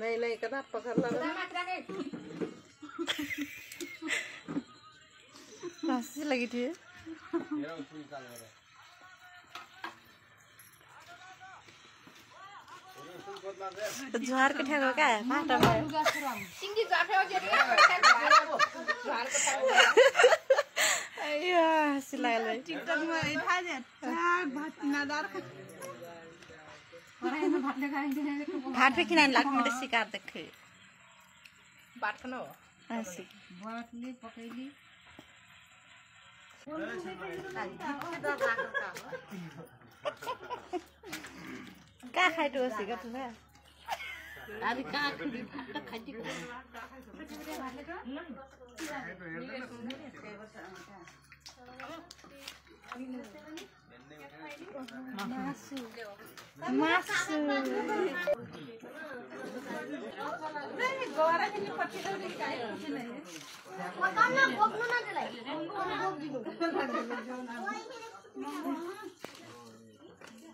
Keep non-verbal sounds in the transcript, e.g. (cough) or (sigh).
Nah, ini kenapa karena lagi dia. जुहार कठे गो का है पाटा में सिंगी जाफे हो जरिया अयो सिलाय ले टिकटॉक में इठा दे चार भात नादार भात भात पे खिलाने लाग मते शिकार देखे बात कनो ऐसी बात ले पकड़ी Thank (laughs) you. খাই তো আছে গা তুমি আদি কা খাই কা খাই তো ভালে তো মাসু মাসু নেই গোরে কি পটি দাও দি কাই কিছু নেই মকান না বকনো না গলাই বকনো বক দিব ওই কি রে মা